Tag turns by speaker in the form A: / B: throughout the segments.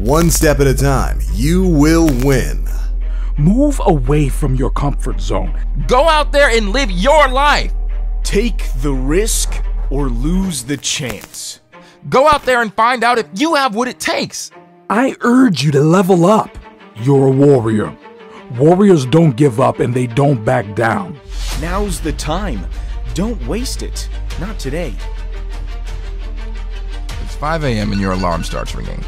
A: One step at a time, you will win.
B: Move away from your comfort zone.
C: Go out there and live your life.
D: Take the risk or lose the chance.
C: Go out there and find out if you have what it takes.
B: I urge you to level up. You're a warrior. Warriors don't give up and they don't back down.
D: Now's the time. Don't waste it. Not today.
C: It's 5 a.m. and your alarm starts ringing.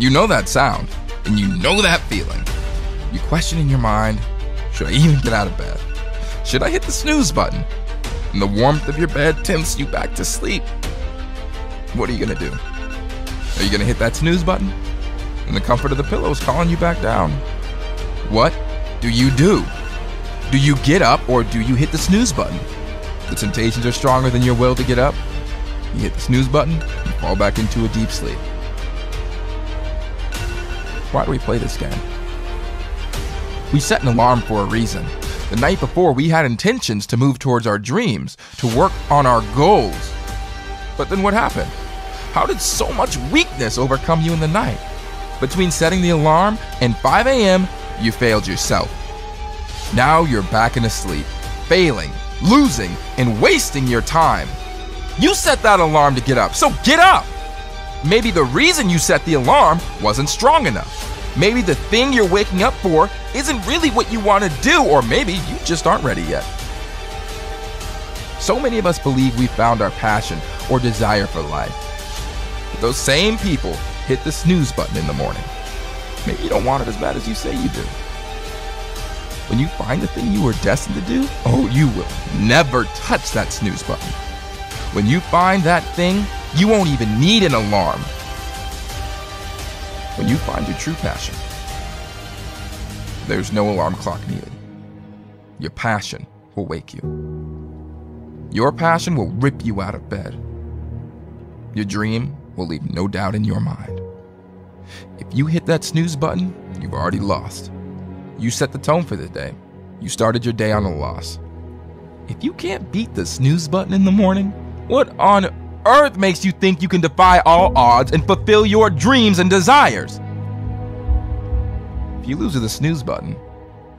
C: You know that sound, and you know that feeling. You question in your mind should I even get out of bed? Should I hit the snooze button? And the warmth of your bed tempts you back to sleep. What are you gonna do? Are you gonna hit that snooze button? And the comfort of the pillow is calling you back down. What do you do? Do you get up or do you hit the snooze button? The temptations are stronger than your will to get up. You hit the snooze button and fall back into a deep sleep. Why do we play this game? We set an alarm for a reason. The night before, we had intentions to move towards our dreams, to work on our goals. But then what happened? How did so much weakness overcome you in the night? Between setting the alarm and 5 a.m., you failed yourself. Now you're back in a sleep, failing, losing, and wasting your time. You set that alarm to get up, so get up! Maybe the reason you set the alarm wasn't strong enough. Maybe the thing you're waking up for isn't really what you want to do, or maybe you just aren't ready yet. So many of us believe we found our passion or desire for life. But those same people hit the snooze button in the morning. Maybe you don't want it as bad as you say you do. When you find the thing you were destined to do, oh, you will never touch that snooze button. When you find that thing, you won't even need an alarm. When you find your true passion, there's no alarm clock needed. Your passion will wake you. Your passion will rip you out of bed. Your dream will leave no doubt in your mind. If you hit that snooze button, you've already lost. You set the tone for the day. You started your day on a loss. If you can't beat the snooze button in the morning, what on earth makes you think you can defy all odds and fulfill your dreams and desires? If you lose to the snooze button,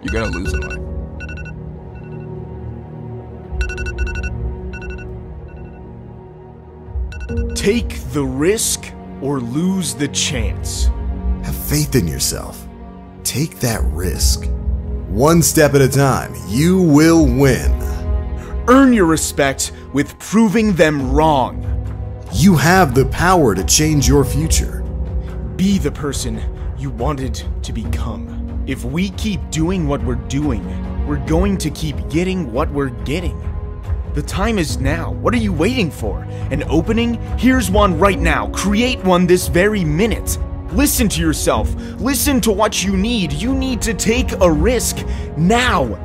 C: you're gonna lose in life.
D: Take the risk or lose the chance.
A: Have faith in yourself. Take that risk. One step at a time, you will win.
D: Earn your respect with proving them wrong.
A: You have the power to change your future.
D: Be the person you wanted to become. If we keep doing what we're doing, we're going to keep getting what we're getting. The time is now. What are you waiting for? An opening? Here's one right now. Create one this very minute. Listen to yourself. Listen to what you need. You need to take a risk now.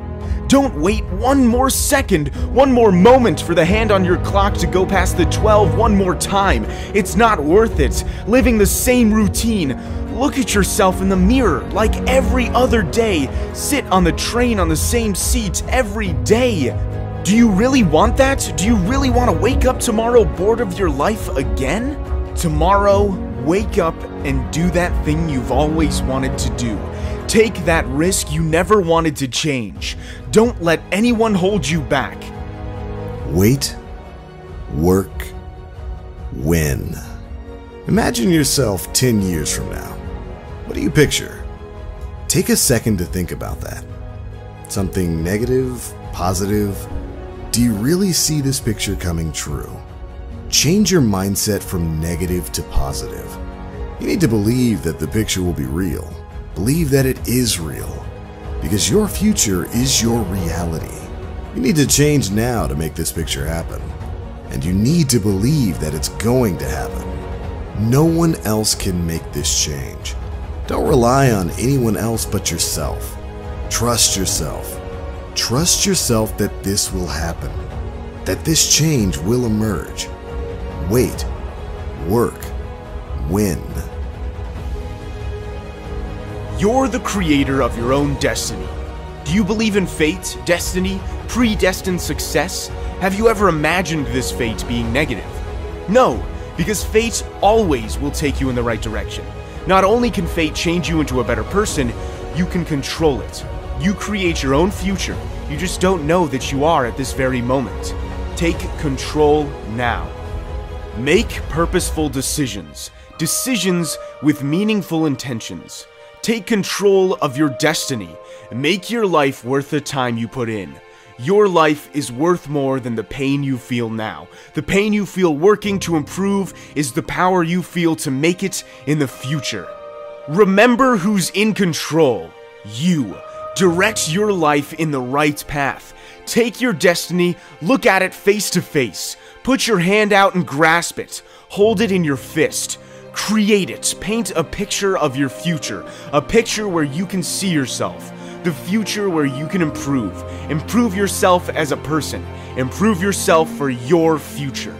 D: Don't wait one more second, one more moment for the hand on your clock to go past the 12 one more time. It's not worth it. Living the same routine. Look at yourself in the mirror like every other day. Sit on the train on the same seat every day. Do you really want that? Do you really want to wake up tomorrow bored of your life again? Tomorrow, wake up and do that thing you've always wanted to do. Take that risk you never wanted to change. Don't let anyone hold you back.
A: Wait, work, win. Imagine yourself 10 years from now. What do you picture? Take a second to think about that. Something negative, positive? Do you really see this picture coming true? Change your mindset from negative to positive. You need to believe that the picture will be real. Believe that it is real. Because your future is your reality. You need to change now to make this picture happen. And you need to believe that it's going to happen. No one else can make this change. Don't rely on anyone else but yourself. Trust yourself. Trust yourself that this will happen, that this change will emerge. Wait, work, win.
D: You're the creator of your own destiny. Do you believe in fate, destiny, predestined success? Have you ever imagined this fate being negative? No, because fate always will take you in the right direction. Not only can fate change you into a better person, you can control it. You create your own future. You just don't know that you are at this very moment. Take control now. Make purposeful decisions. Decisions with meaningful intentions. Take control of your destiny. Make your life worth the time you put in. Your life is worth more than the pain you feel now. The pain you feel working to improve is the power you feel to make it in the future. Remember who's in control. You. Direct your life in the right path. Take your destiny, look at it face to face. Put your hand out and grasp it. Hold it in your fist. Create it. Paint a picture of your future. A picture where you can see yourself the future where you can improve. Improve yourself as a person. Improve yourself for your future.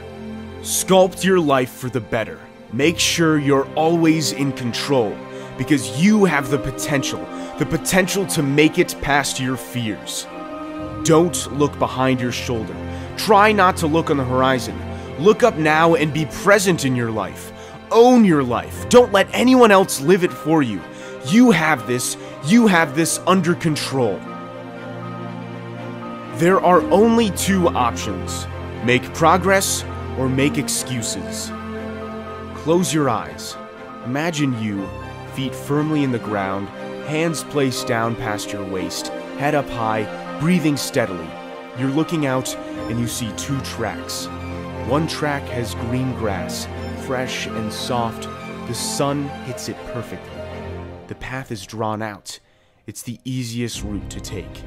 D: Sculpt your life for the better. Make sure you're always in control because you have the potential, the potential to make it past your fears. Don't look behind your shoulder. Try not to look on the horizon. Look up now and be present in your life. Own your life. Don't let anyone else live it for you. You have this, you have this under control. There are only two options make progress or make excuses. Close your eyes. Imagine you, feet firmly in the ground, hands placed down past your waist, head up high, breathing steadily. You're looking out and you see two tracks. One track has green grass, fresh and soft. The sun hits it perfectly. The path is drawn out. It's the easiest route to take.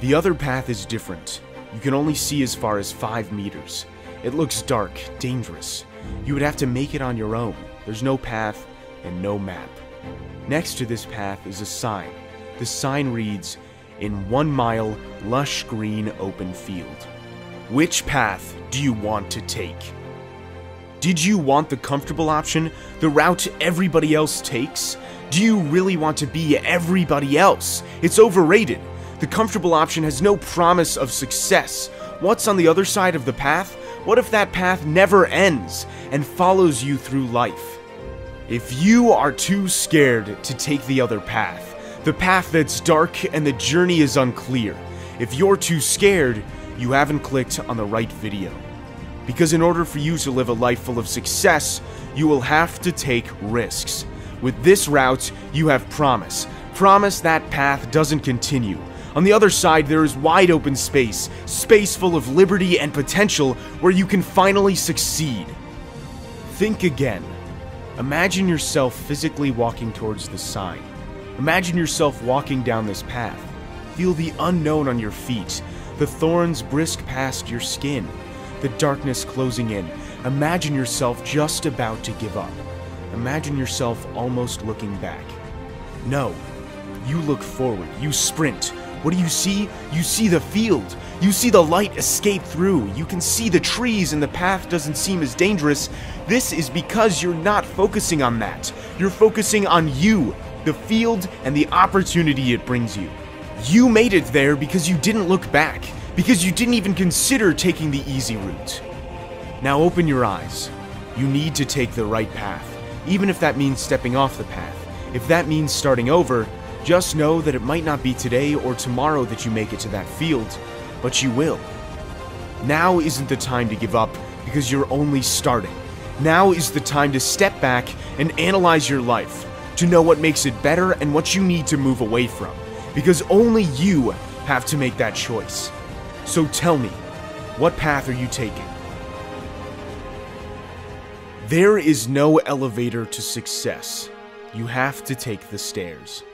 D: The other path is different. You can only see as far as 5 meters. It looks dark, dangerous. You would have to make it on your own. There's no path and no map. Next to this path is a sign. The sign reads, In one mile, lush green open field. Which path do you want to take? Did you want the comfortable option, the route everybody else takes? Do you really want to be everybody else? It's overrated. The comfortable option has no promise of success. What's on the other side of the path? What if that path never ends and follows you through life? If you are too scared to take the other path, the path that's dark and the journey is unclear, if you're too scared, you haven't clicked on the right video. Because in order for you to live a life full of success, you will have to take risks. With this route, you have promise. Promise that path doesn't continue. On the other side, there is wide open space, space full of liberty and potential where you can finally succeed. Think again. Imagine yourself physically walking towards the sign. Imagine yourself walking down this path. Feel the unknown on your feet, the thorns brisk past your skin, the darkness closing in. Imagine yourself just about to give up. Imagine yourself almost looking back. No, you look forward, you sprint. What do you see? You see the field. You see the light escape through. You can see the trees and the path doesn't seem as dangerous. This is because you're not focusing on that. You're focusing on you, the field, and the opportunity it brings you. You made it there because you didn't look back, because you didn't even consider taking the easy route. Now open your eyes. You need to take the right path even if that means stepping off the path. If that means starting over, just know that it might not be today or tomorrow that you make it to that field, but you will. Now isn't the time to give up because you're only starting. Now is the time to step back and analyze your life, to know what makes it better and what you need to move away from, because only you have to make that choice. So tell me, what path are you taking? There is no elevator to success. You have to take the stairs.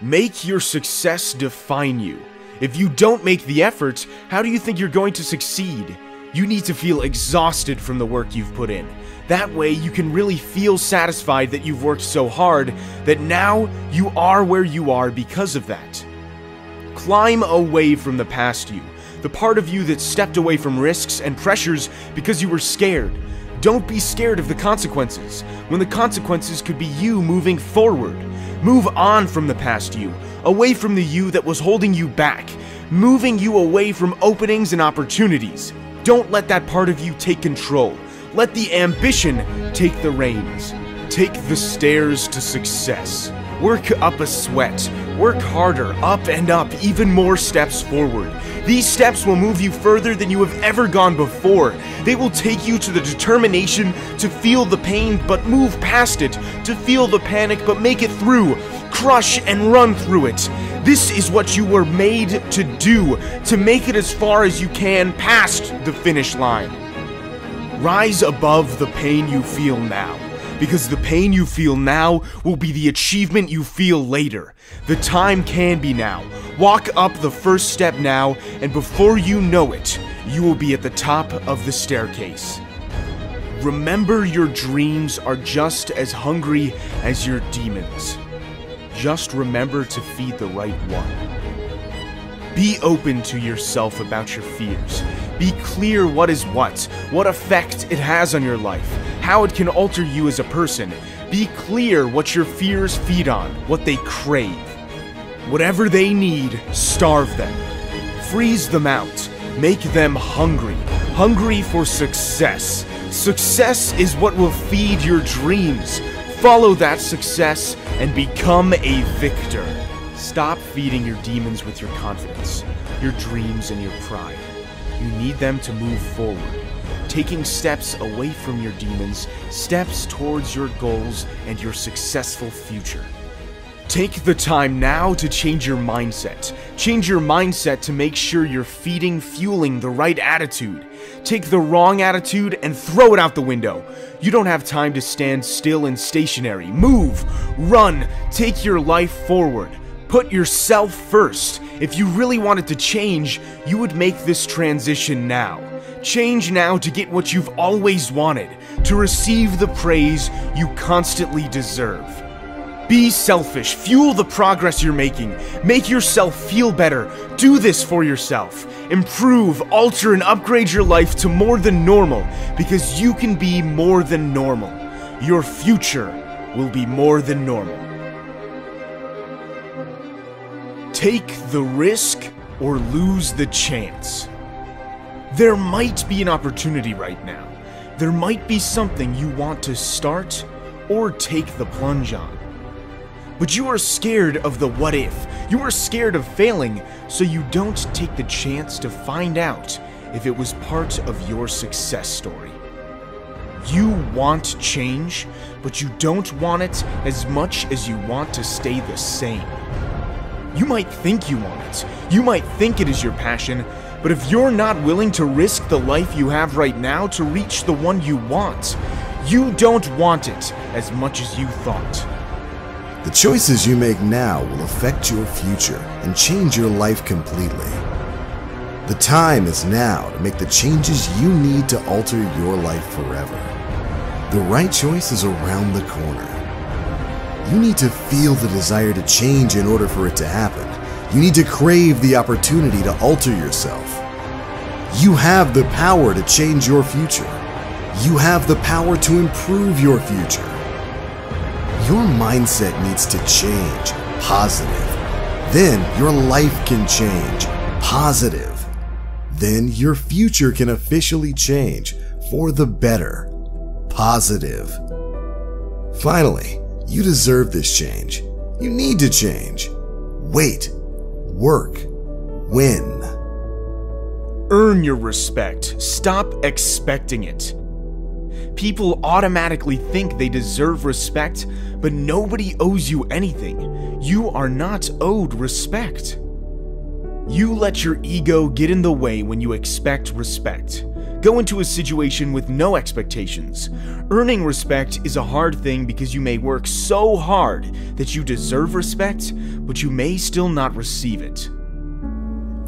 D: Make your success define you. If you don't make the effort, how do you think you're going to succeed? You need to feel exhausted from the work you've put in. That way, you can really feel satisfied that you've worked so hard that now you are where you are because of that. Climb away from the past you, the part of you that stepped away from risks and pressures because you were scared. Don't be scared of the consequences, when the consequences could be you moving forward. Move on from the past you, away from the you that was holding you back, moving you away from openings and opportunities. Don't let that part of you take control. Let the ambition take the reins. Take the stairs to success. Work up a sweat. Work harder, up and up, even more steps forward. These steps will move you further than you have ever gone before. They will take you to the determination to feel the pain but move past it, to feel the panic but make it through, crush and run through it. This is what you were made to do, to make it as far as you can past the finish line. Rise above the pain you feel now because the pain you feel now will be the achievement you feel later. The time can be now. Walk up the first step now, and before you know it, you will be at the top of the staircase. Remember, your dreams are just as hungry as your demons. Just remember to feed the right one. Be open to yourself about your fears. Be clear what is what, what effect it has on your life, how it can alter you as a person. Be clear what your fears feed on, what they crave. Whatever they need, starve them. Freeze them out. Make them hungry. Hungry for success. Success is what will feed your dreams. Follow that success and become a victor. Stop feeding your demons with your confidence, your dreams, and your pride. You need them to move forward taking steps away from your demons, steps towards your goals and your successful future. Take the time now to change your mindset. Change your mindset to make sure you're feeding, fueling the right attitude. Take the wrong attitude and throw it out the window. You don't have time to stand still and stationary. Move, run, take your life forward. Put yourself first. If you really wanted to change, you would make this transition now. Change now to get what you've always wanted, to receive the praise you constantly deserve. Be selfish, fuel the progress you're making, make yourself feel better, do this for yourself. Improve, alter, and upgrade your life to more than normal because you can be more than normal. Your future will be more than normal. Take the risk or lose the chance. There might be an opportunity right now. There might be something you want to start or take the plunge on. But you are scared of the what if. You are scared of failing, so you don't take the chance to find out if it was part of your success story. You want change, but you don't want it as much as you want to stay the same. You might think you want it, you might think it is your passion, but if you're not willing to risk the life you have right now to reach the one you want, you don't want it as much as you thought.
A: The choices you make now will affect your future and change your life completely. The time is now to make the changes you need to alter your life forever. The right choice is around the corner. You need to feel the desire to change in order for it to happen. You need to crave the opportunity to alter yourself. You have the power to change your future. You have the power to improve your future. Your mindset needs to change positive. Then your life can change positive. Then your future can officially change for the better positive. Finally, you deserve this change. You need to change. Wait work, win.
D: Earn your respect. Stop expecting it. People automatically think they deserve respect, but nobody owes you anything. You are not owed respect. You let your ego get in the way when you expect respect. Go into a situation with no expectations. Earning respect is a hard thing because you may work so hard that you deserve respect, but you may still not receive it.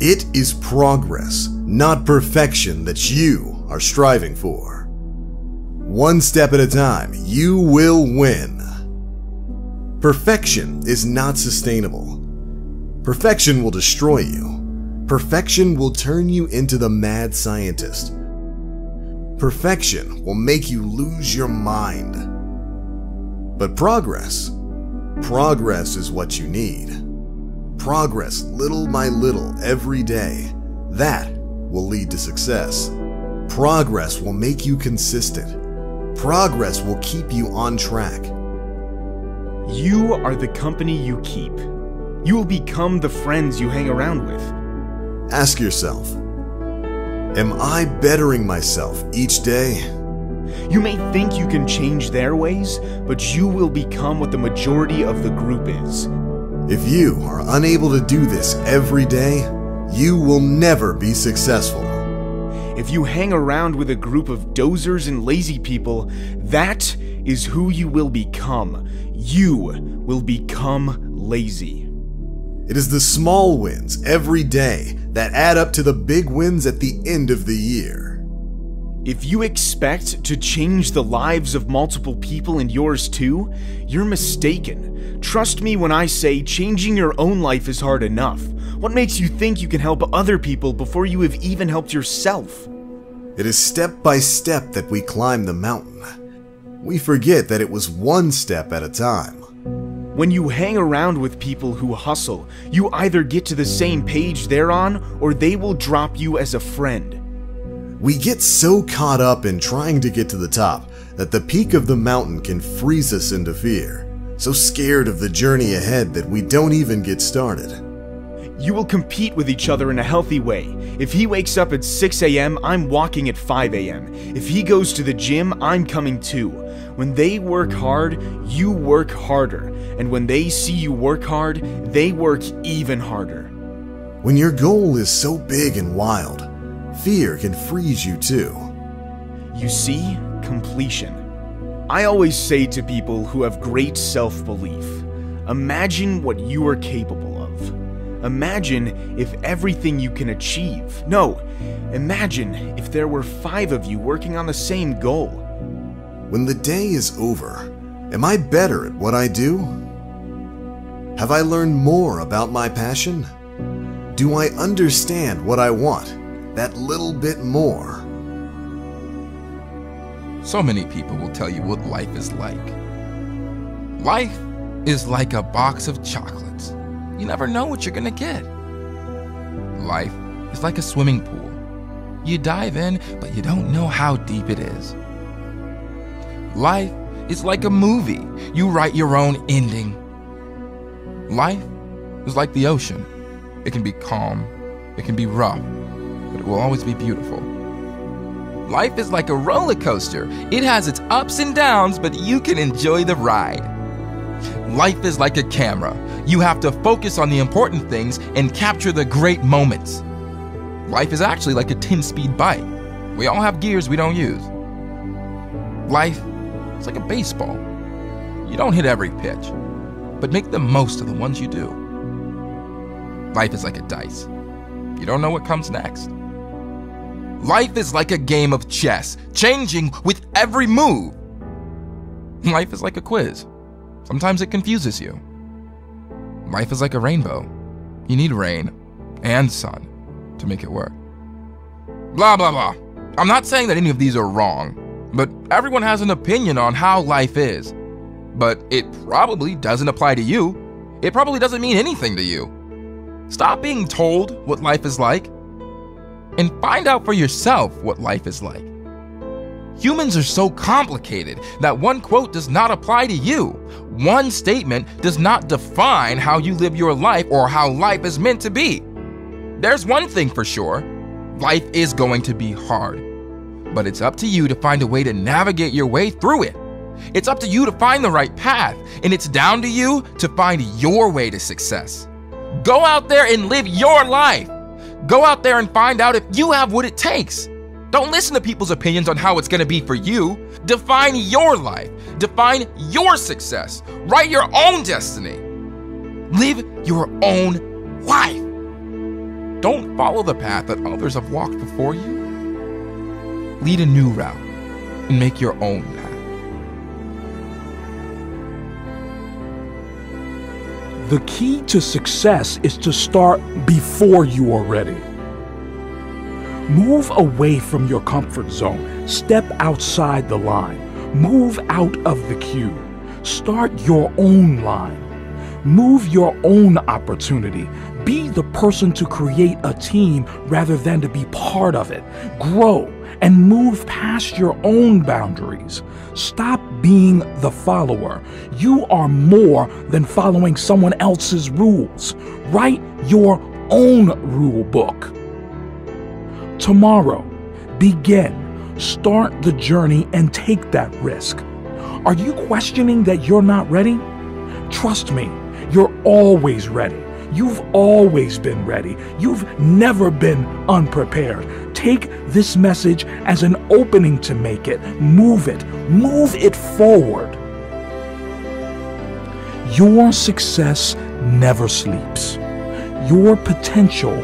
A: It is progress, not perfection, that you are striving for. One step at a time, you will win. Perfection is not sustainable. Perfection will destroy you. Perfection will turn you into the mad scientist Perfection will make you lose your mind. But progress, progress is what you need. Progress little by little every day. That will lead to success. Progress will make you consistent. Progress will keep you on track.
D: You are the company you keep. You will become the friends you hang around with.
A: Ask yourself Am I bettering myself each day?
D: You may think you can change their ways, but you will become what the majority of the group is.
A: If you are unable to do this every day, you will never be successful.
D: If you hang around with a group of dozers and lazy people, that is who you will become. You will become lazy.
A: It is the small wins every day that add up to the big wins at the end of the year.
D: If you expect to change the lives of multiple people and yours too, you're mistaken. Trust me when I say changing your own life is hard enough. What makes you think you can help other people before you have even helped yourself?
A: It is step by step that we climb the mountain. We forget that it was one step at a time.
D: When you hang around with people who hustle, you either get to the same page they're on or they will drop you as a friend.
A: We get so caught up in trying to get to the top that the peak of the mountain can freeze us into fear. So scared of the journey ahead that we don't even get started.
D: You will compete with each other in a healthy way. If he wakes up at 6 a.m., I'm walking at 5 a.m. If he goes to the gym, I'm coming too. When they work hard, you work harder. And when they see you work hard, they work even harder.
A: When your goal is so big and wild, fear can freeze you too.
D: You see, completion. I always say to people who have great self belief imagine what you are capable of. Imagine if everything you can achieve. No, imagine if there were five of you working on the same goal.
A: When the day is over, am I better at what I do? Have I learned more about my passion? Do I understand what I want that little bit more?
C: So many people will tell you what life is like. Life is like a box of chocolates. You never know what you're gonna get. Life is like a swimming pool. You dive in, but you don't know how deep it is. Life is like a movie. You write your own ending. Life is like the ocean. It can be calm, it can be rough, but it will always be beautiful. Life is like a roller coaster. It has its ups and downs, but you can enjoy the ride. Life is like a camera. You have to focus on the important things and capture the great moments. Life is actually like a 10 speed bike. We all have gears we don't use. Life is like a baseball. You don't hit every pitch, but make the most of the ones you do. Life is like a dice. You don't know what comes next. Life is like a game of chess, changing with every move. Life is like a quiz. Sometimes it confuses you. Life is like a rainbow. You need rain and sun to make it work. Blah, blah, blah. I'm not saying that any of these are wrong, but everyone has an opinion on how life is. But it probably doesn't apply to you. It probably doesn't mean anything to you. Stop being told what life is like and find out for yourself what life is like. Humans are so complicated that one quote does not apply to you. One statement does not define how you live your life or how life is meant to be. There's one thing for sure life is going to be hard. But it's up to you to find a way to navigate your way through it. It's up to you to find the right path, and it's down to you to find your way to success. Go out there and live your life. Go out there and find out if you have what it takes. Don't listen to people's opinions on how it's going to be for you. Define your life. Define your success. Write your own destiny. Live your own life. Don't follow the path that others have walked before you. Lead a new route and make your own path.
B: The key to success is to start before you are ready. Move away from your comfort zone. Step outside the line. Move out of the queue. Start your own line. Move your own opportunity. Be the person to create a team rather than to be part of it. Grow and move past your own boundaries. Stop being the follower. You are more than following someone else's rules. Write your own rule book. Tomorrow, begin. Start the journey and take that risk. Are you questioning that you're not ready? Trust me, you're always ready. You've always been ready. You've never been unprepared. Take this message as an opening to make it. Move it. Move it forward. Your success never sleeps. Your potential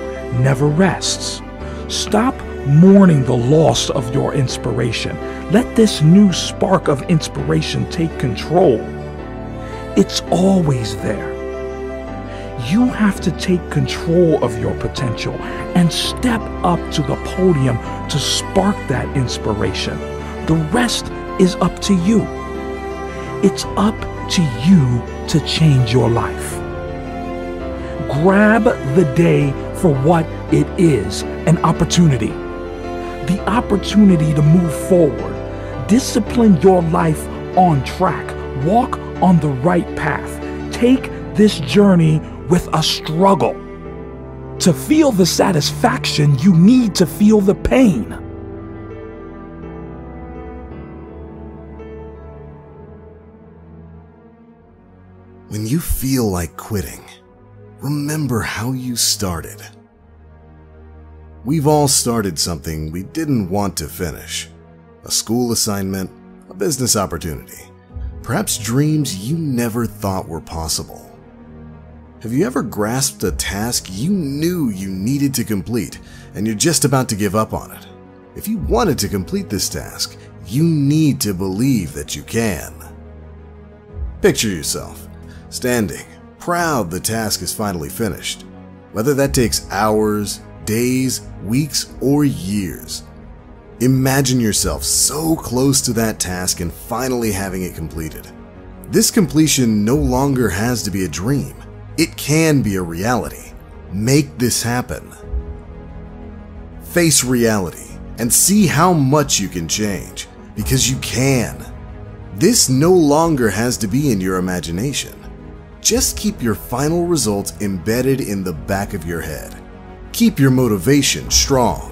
B: never rests. Stop mourning the loss of your inspiration. Let this new spark of inspiration take control. It's always there. You have to take control of your potential and step up to the podium to spark that inspiration. The rest is up to you. It's up to you to change your life. Grab the day for what it is an opportunity. The opportunity to move forward. Discipline your life on track. Walk on the right path. Take this journey with a struggle. To feel the satisfaction, you need to feel the pain.
A: When you feel like quitting, remember how you started. We've all started something we didn't want to finish a school assignment, a business opportunity, perhaps dreams you never thought were possible. Have you ever grasped a task you knew you needed to complete and you're just about to give up on it? If you wanted to complete this task, you need to believe that you can. Picture yourself standing, proud the task is finally finished. Whether that takes hours, days, weeks, or years. Imagine yourself so close to that task and finally having it completed. This completion no longer has to be a dream. It can be a reality. Make this happen. Face reality and see how much you can change, because you can. This no longer has to be in your imagination. Just keep your final results embedded in the back of your head. Keep your motivation strong.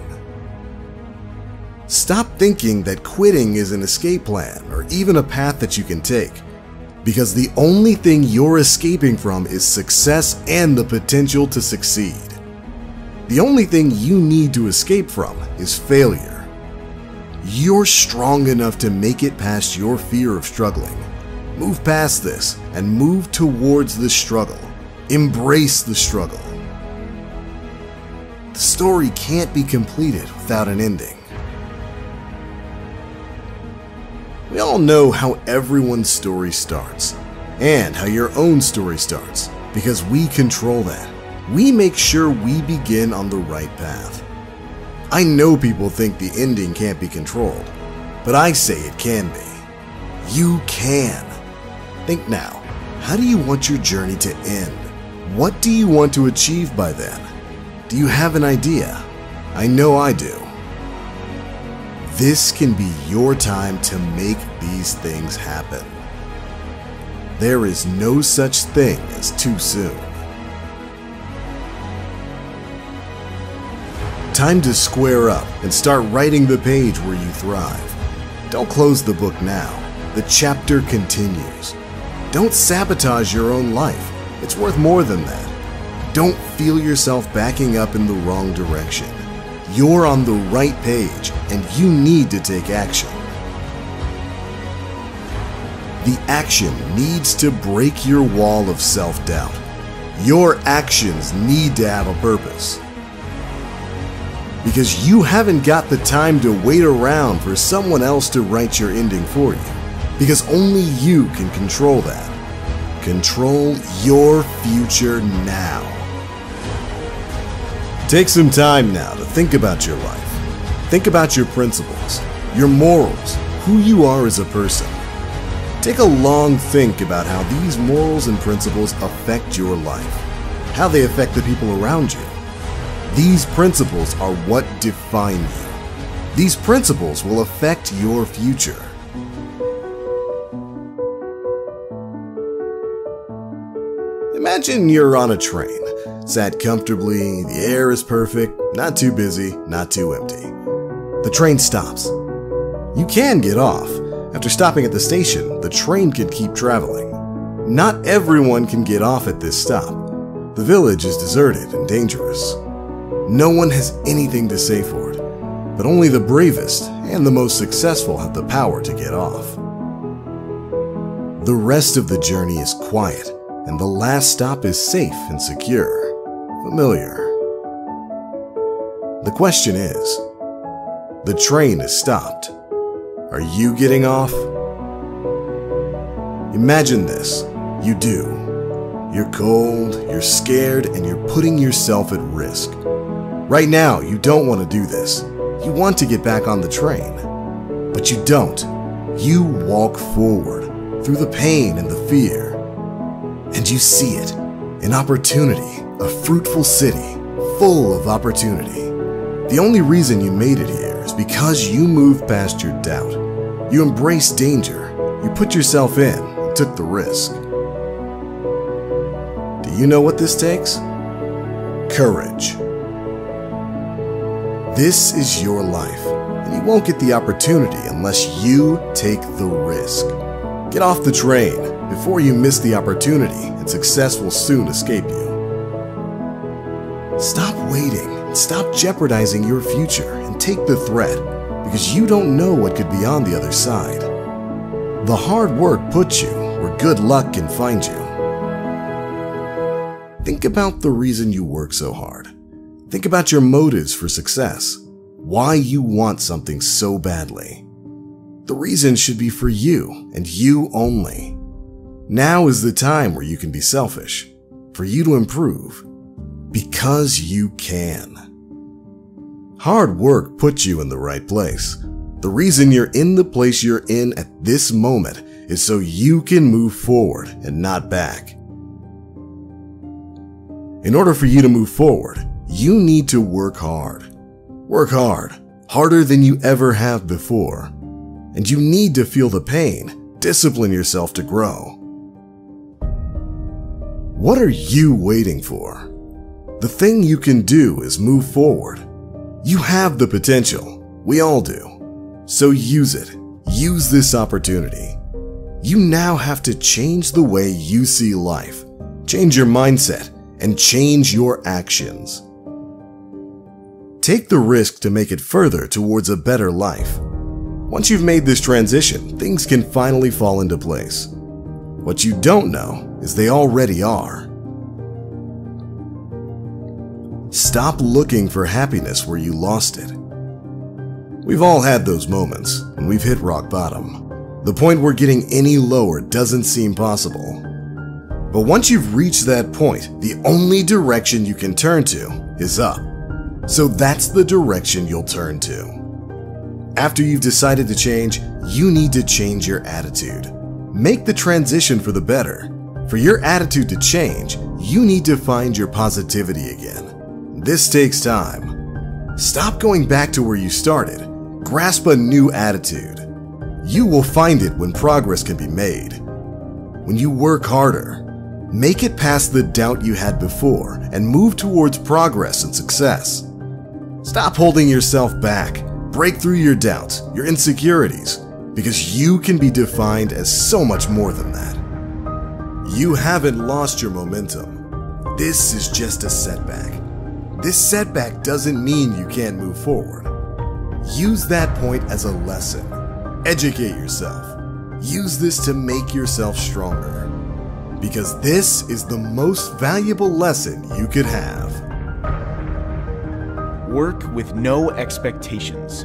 A: Stop thinking that quitting is an escape plan or even a path that you can take because the only thing you're escaping from is success and the potential to succeed. The only thing you need to escape from is failure. You're strong enough to make it past your fear of struggling. Move past this and move towards the struggle. Embrace the struggle. The story can't be completed without an ending. We all know how everyone's story starts, and how your own story starts, because we control that. We make sure we begin on the right path. I know people think the ending can't be controlled, but I say it can be. You can. Think now, how do you want your journey to end? What do you want to achieve by then? Do you have an idea? I know I do. This can be your time to make these things happen. There is no such thing as too soon. Time to square up and start writing the page where you thrive. Don't close the book now. The chapter continues. Don't sabotage your own life. It's worth more than that. Don't feel yourself backing up in the wrong direction. You're on the right page and you need to take action. The action needs to break your wall of self doubt. Your actions need to have a purpose. Because you haven't got the time to wait around for someone else to write your ending for you. Because only you can control that. Control your future now. Take some time now to think about your life. Think about your principles, your morals, who you are as a person. Take a long think about how these morals and principles affect your life, how they affect the people around you. These principles are what define you. These principles will affect your future. Imagine you're on a train, sat comfortably, the air is perfect, not too busy, not too empty. The train stops. You can get off. After stopping at the station, the train can keep traveling. Not everyone can get off at this stop. The village is deserted and dangerous. No one has anything to say for it, but only the bravest and the most successful have the power to get off. The rest of the journey is quiet, and the last stop is safe and secure, familiar. The question is the train is stopped. Are you getting off? Imagine this you do. You're cold, you're scared, and you're putting yourself at risk. Right now, you don't want to do this. You want to get back on the train. But you don't. You walk forward through the pain and the fear. And you see it an opportunity, a fruitful city, full of opportunity. The only reason you made it here is because you moved past your doubt. You embraced danger. You put yourself in and took the risk. Do you know what this takes? Courage. This is your life, and you won't get the opportunity unless you take the risk. Get off the train before you miss the opportunity, and success will soon escape you. Stop waiting and stop jeopardizing your future take the threat because you don't know what could be on the other side. The hard work puts you where good luck can find you. Think about the reason you work so hard. Think about your motives for success. Why you want something so badly. The reason should be for you and you only. Now is the time where you can be selfish, for you to improve, because you can. Hard work puts you in the right place. The reason you're in the place you're in at this moment is so you can move forward and not back. In order for you to move forward, you need to work hard. Work hard, harder than you ever have before. And you need to feel the pain, discipline yourself to grow. What are you waiting for? The thing you can do is move forward. You have the potential. We all do. So use it. Use this opportunity. You now have to change the way you see life, change your mindset, and change your actions. Take the risk to make it further towards a better life. Once you've made this transition, things can finally fall into place. What you don't know is they already are. Stop looking for happiness where you lost it. We've all had those moments, and we've hit rock bottom. The point where getting any lower doesn't seem possible. But once you've reached that point, the only direction you can turn to is up. So that's the direction you'll turn to. After you've decided to change, you need to change your attitude. Make the transition for the better. For your attitude to change, you need to find your positivity again. This takes time. Stop going back to where you started. Grasp a new attitude. You will find it when progress can be made. When you work harder, make it past the doubt you had before and move towards progress and success. Stop holding yourself back. Break through your doubts, your insecurities, because you can be defined as so much more than that. You haven't lost your momentum. This is just a setback. This setback doesn't mean you can't move forward. Use that point as a lesson. Educate yourself. Use this to make yourself stronger. Because this is the most valuable lesson you could have.
D: Work with no expectations.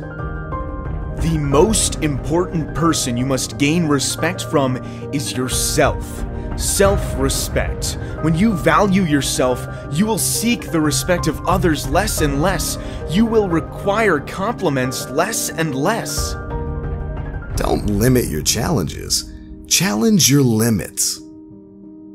D: The most important person you must gain respect from is yourself. Self respect. When you value yourself, you will seek the respect of others less and less. You will require compliments less and less.
A: Don't limit your challenges, challenge your limits.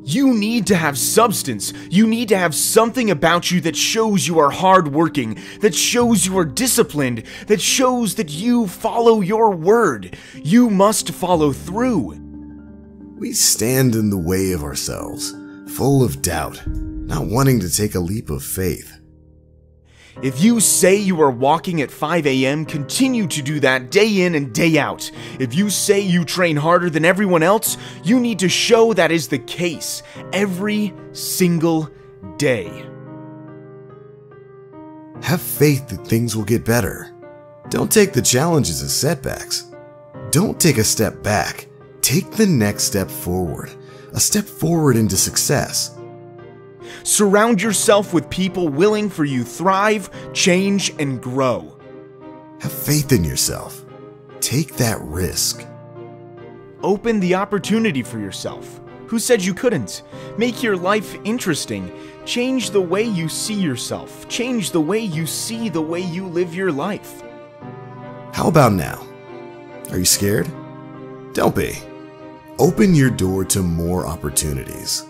D: You need to have substance. You need to have something about you that shows you are hardworking, that shows you are disciplined, that shows that you follow your word. You must follow through.
A: We stand in the way of ourselves, full of doubt, not wanting to take a leap of faith.
D: If you say you are walking at 5 a.m., continue to do that day in and day out. If you say you train harder than everyone else, you need to show that is the case every single day.
A: Have faith that things will get better. Don't take the challenges as setbacks. Don't take a step back. Take the next step forward, a step forward into success.
D: Surround yourself with people willing for you thrive, change, and grow.
A: Have faith in yourself. Take that risk.
D: Open the opportunity for yourself. Who said you couldn't? Make your life interesting. Change the way you see yourself. Change the way you see the way you live your life.
A: How about now? Are you scared? Don't be. Open your door to more opportunities.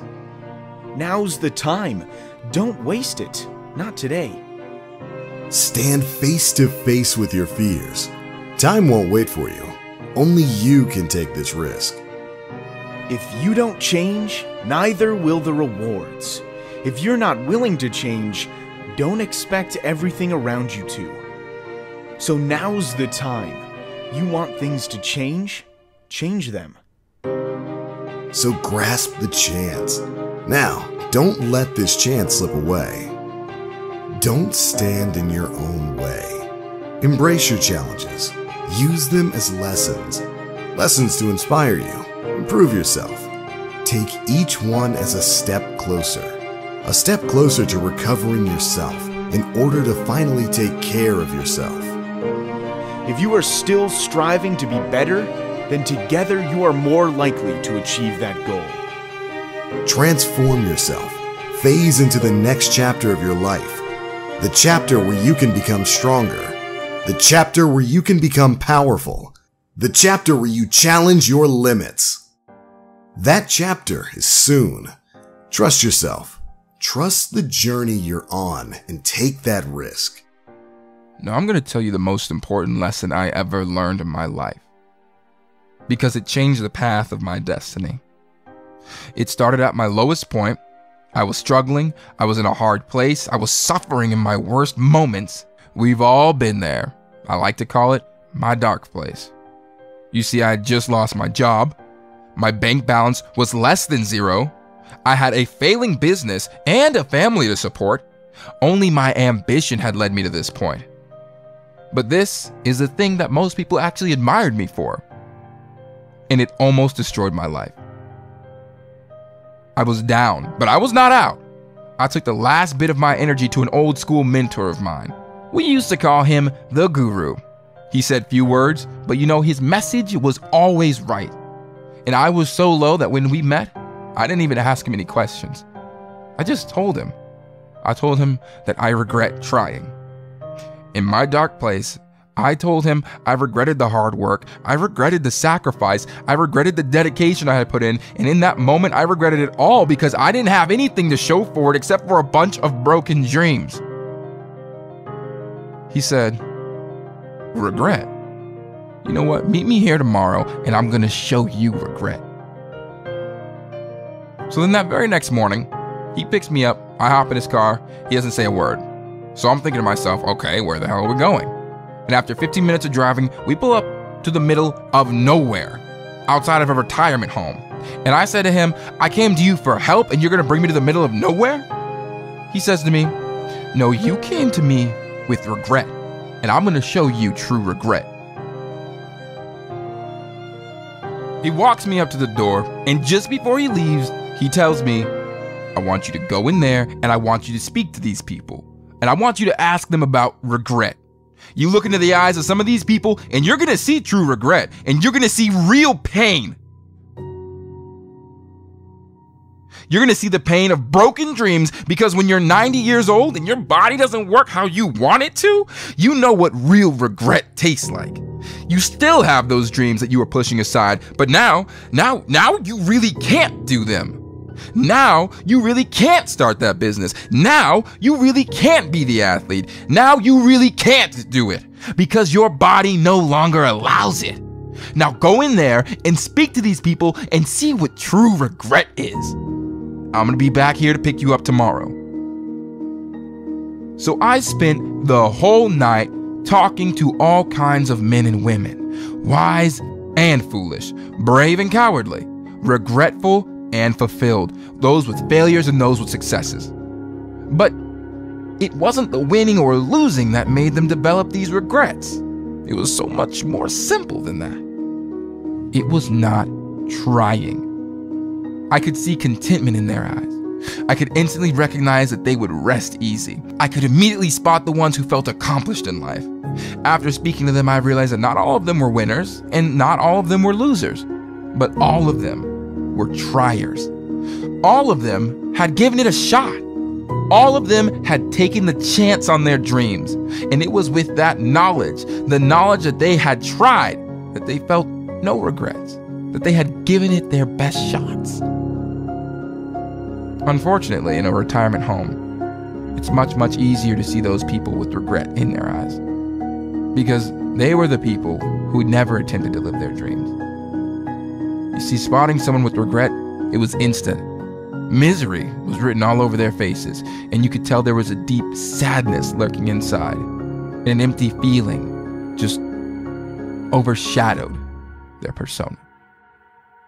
D: Now's the time. Don't waste it. Not today.
A: Stand face to face with your fears. Time won't wait for you. Only you can take this risk.
D: If you don't change, neither will the rewards. If you're not willing to change, don't expect everything around you to. So now's the time. You want things to change? Change them.
A: So grasp the chance. Now, don't let this chance slip away. Don't stand in your own way. Embrace your challenges. Use them as lessons. Lessons to inspire you. Improve yourself. Take each one as a step closer. A step closer to recovering yourself in order to finally take care of yourself.
D: If you are still striving to be better, then together you are more likely to achieve that goal.
A: Transform yourself. Phase into the next chapter of your life. The chapter where you can become stronger. The chapter where you can become powerful. The chapter where you challenge your limits. That chapter is soon. Trust yourself. Trust the journey you're on and take that risk.
C: Now, I'm going to tell you the most important lesson I ever learned in my life because it changed the path of my destiny. It started at my lowest point. I was struggling. I was in a hard place. I was suffering in my worst moments. We've all been there. I like to call it my dark place. You see, I had just lost my job. My bank balance was less than zero. I had a failing business and a family to support. Only my ambition had led me to this point. But this is the thing that most people actually admired me for. And it almost destroyed my life. I was down, but I was not out. I took the last bit of my energy to an old school mentor of mine. We used to call him the guru. He said few words, but you know, his message was always right. And I was so low that when we met, I didn't even ask him any questions. I just told him. I told him that I regret trying. In my dark place, I told him I regretted the hard work, I regretted the sacrifice, I regretted the dedication I had put in, and in that moment I regretted it all because I didn't have anything to show for it except for a bunch of broken dreams. He said, Regret? You know what? Meet me here tomorrow and I'm gonna show you regret. So then that very next morning, he picks me up, I hop in his car, he doesn't say a word. So I'm thinking to myself, okay, where the hell are we going? And after 15 minutes of driving, we pull up to the middle of nowhere, outside of a retirement home. And I said to him, I came to you for help and you're gonna bring me to the middle of nowhere? He says to me, No, you came to me with regret, and I'm gonna show you true regret. He walks me up to the door, and just before he leaves, he tells me, I want you to go in there and I want you to speak to these people. And I want you to ask them about regret. You look into the eyes of some of these people and you're gonna see true regret and you're gonna see real pain. You're gonna see the pain of broken dreams because when you're 90 years old and your body doesn't work how you want it to, you know what real regret tastes like. You still have those dreams that you were pushing aside, but now, now, now you really can't do them. Now you really can't start that business. Now you really can't be the athlete. Now you really can't do it because your body no longer allows it. Now go in there and speak to these people and see what true regret is. I'm gonna be back here to pick you up tomorrow. So I spent the whole night talking to all kinds of men and women, wise and foolish, brave and cowardly, regretful and fulfilled, those with failures and those with successes. But it wasn't the winning or losing that made them develop these regrets. It was so much more simple than that. It was not trying. I could see contentment in their eyes. I could instantly recognize that they would rest easy. I could immediately spot the ones who felt accomplished in life. After speaking to them, I realized that not all of them were winners and not all of them were losers, but all of them were triers. All of them had given it a shot. All of them had taken the chance on their dreams. And it was with that knowledge, the knowledge that they had tried, that they felt no regrets, that they had given it their best shots. Unfortunately, in a retirement home, it's much, much easier to see those people with regret in their eyes. Because they were the people who never attempted to live their dreams. You see, spotting someone with regret, it was instant. Misery was written all over their faces, and you could tell there was a deep sadness lurking inside. An empty feeling just overshadowed their persona.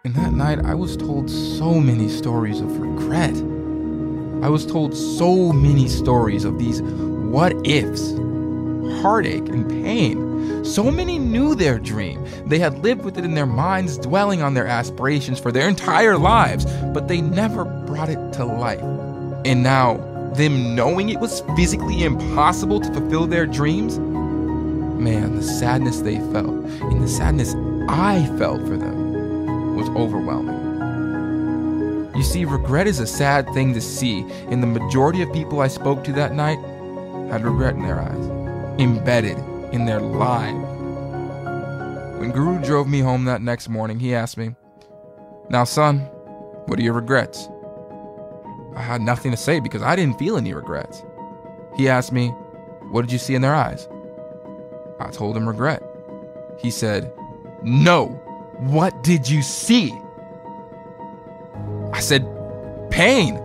C: And that night, I was told so many stories of regret. I was told so many stories of these what ifs, heartache, and pain. So many knew their dream. They had lived with it in their minds, dwelling on their aspirations for their entire lives, but they never brought it to life. And now, them knowing it was physically impossible to fulfill their dreams, man, the sadness they felt and the sadness I felt for them was overwhelming. You see, regret is a sad thing to see, and the majority of people I spoke to that night had regret in their eyes, embedded in their lives. When Guru drove me home that next morning, he asked me, Now, son, what are your regrets? I had nothing to say because I didn't feel any regrets. He asked me, What did you see in their eyes? I told him regret. He said, No, what did you see? I said, Pain.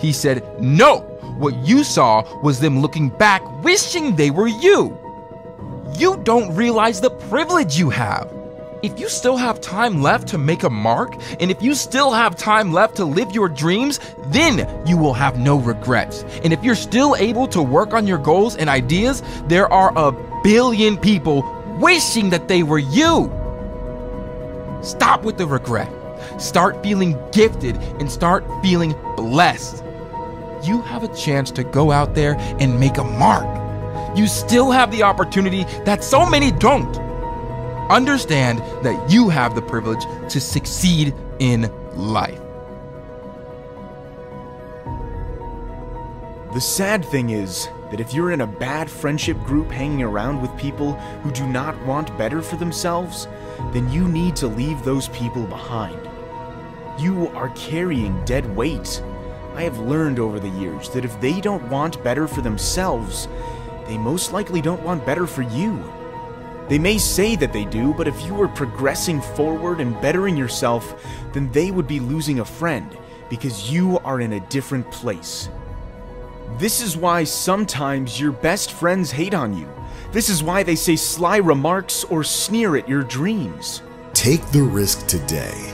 C: He said, No, what you saw was them looking back, wishing they were you. You don't realize the privilege you have. If you still have time left to make a mark, and if you still have time left to live your dreams, then you will have no regrets. And if you're still able to work on your goals and ideas, there are a billion people wishing that they were you. Stop with the regret. Start feeling gifted and start feeling blessed. You have a chance to go out there and make a mark. You still have the opportunity that so many don't. Understand that you have the privilege to succeed in life.
D: The sad thing is that if you're in a bad friendship group hanging around with people who do not want better for themselves, then you need to leave those people behind. You are carrying dead weight. I have learned over the years that if they don't want better for themselves, they most likely don't want better for you. They may say that they do, but if you were progressing forward and bettering yourself, then they would be losing a friend because you are in a different place. This is why sometimes your best friends hate on you. This is why they say sly remarks or sneer at your dreams.
A: Take the risk today.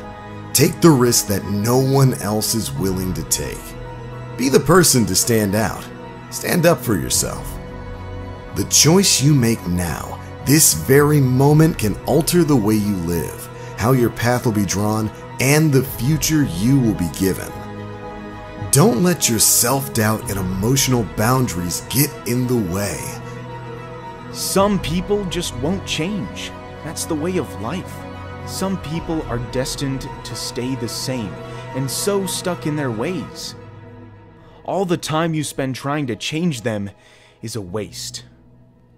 A: Take the risk that no one else is willing to take. Be the person to stand out. Stand up for yourself. The choice you make now, this very moment, can alter the way you live, how your path will be drawn, and the future you will be given. Don't let your self doubt and emotional boundaries get in the way.
D: Some people just won't change. That's the way of life. Some people are destined to stay the same and so stuck in their ways. All the time you spend trying to change them is a waste.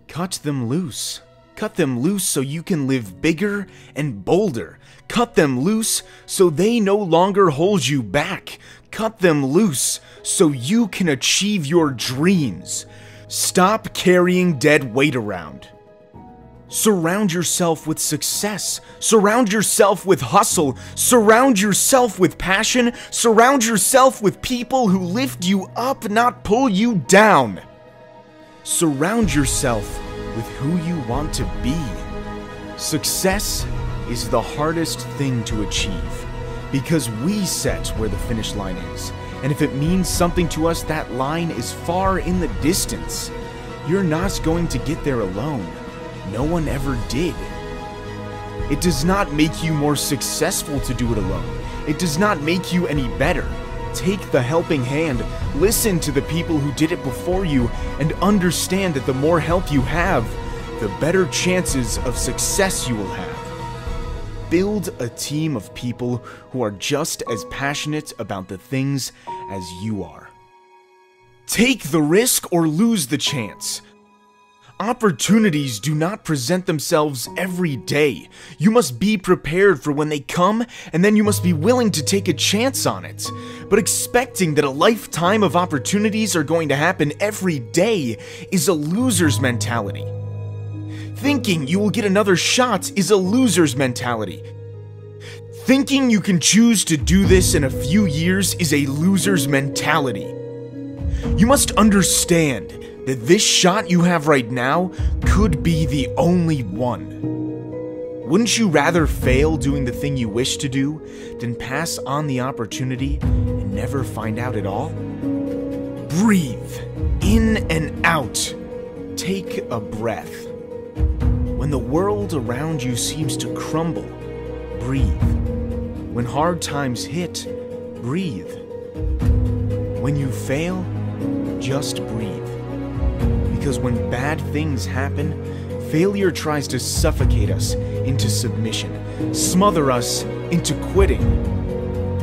D: Cut them loose. Cut them loose so you can live bigger and bolder. Cut them loose so they no longer hold you back. Cut them loose so you can achieve your dreams. Stop carrying dead weight around. Surround yourself with success. Surround yourself with hustle. Surround yourself with passion. Surround yourself with people who lift you up, not pull you down. Surround yourself with who you want to be. Success is the hardest thing to achieve because we set where the finish line is. And if it means something to us, that line is far in the distance. You're not going to get there alone. No one ever did. It does not make you more successful to do it alone. It does not make you any better. Take the helping hand, listen to the people who did it before you, and understand that the more help you have, the better chances of success you will have. Build a team of people who are just as passionate about the things as you are. Take the risk or lose the chance. Opportunities do not present themselves every day. You must be prepared for when they come, and then you must be willing to take a chance on it. But expecting that a lifetime of opportunities are going to happen every day is a loser's mentality. Thinking you will get another shot is a loser's mentality. Thinking you can choose to do this in a few years is a loser's mentality. You must understand that this shot you have right now could be the only one. Wouldn't you rather fail doing the thing you wish to do than pass on the opportunity and never find out at all? Breathe in and out. Take a breath. When the world around you seems to crumble, breathe. When hard times hit, breathe. When you fail, just breathe because when bad things happen, failure tries to suffocate us into submission, smother us into quitting.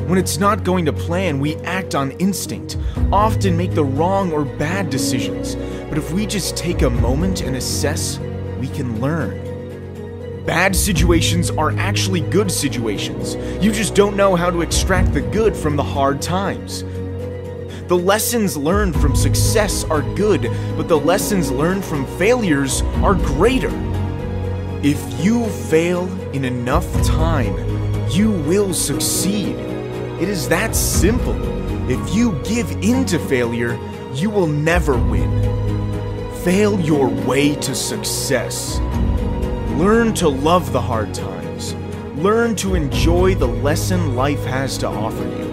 D: When it's not going to plan, we act on instinct, often make the wrong or bad decisions. But if we just take a moment and assess, we can learn. Bad situations are actually good situations. You just don't know how to extract the good from the hard times. The lessons learned from success are good, but the lessons learned from failures are greater. If you fail in enough time, you will succeed. It is that simple. If you give in to failure, you will never win. Fail your way to success. Learn to love the hard times. Learn to enjoy the lesson life has to offer you.